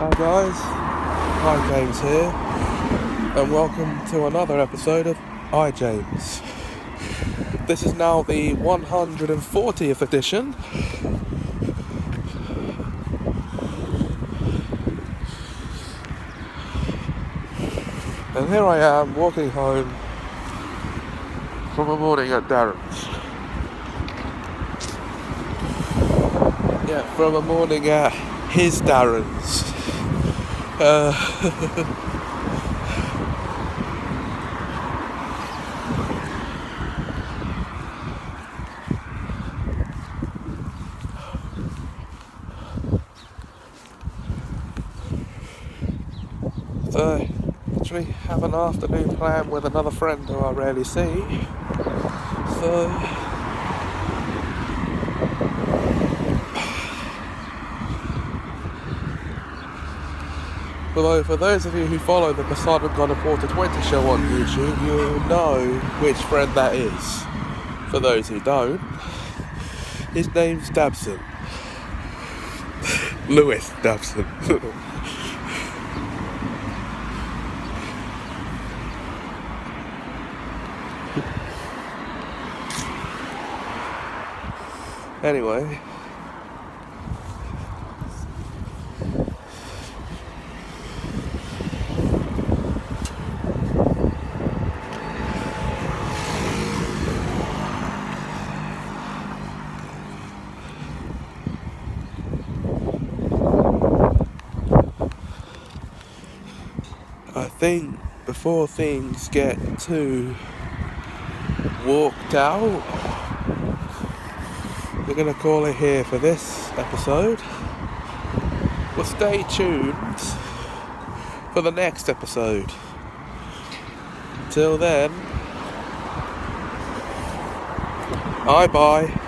Hi guys, hi James here, and welcome to another episode of I James. This is now the 140th edition. And here I am walking home from a morning at Darren's. Yeah, from a morning at his Darren's. Uh, so, actually have an afternoon plan with another friend who I rarely see. So, for those of you who follow the Poseidon God of Water 20 show on YouTube, you'll know which friend that is. For those who don't, his name's Dabson. Lewis Dabson. anyway, I think before things get too walked out, we're going to call it here for this episode. Well, stay tuned for the next episode. Till then, bye bye.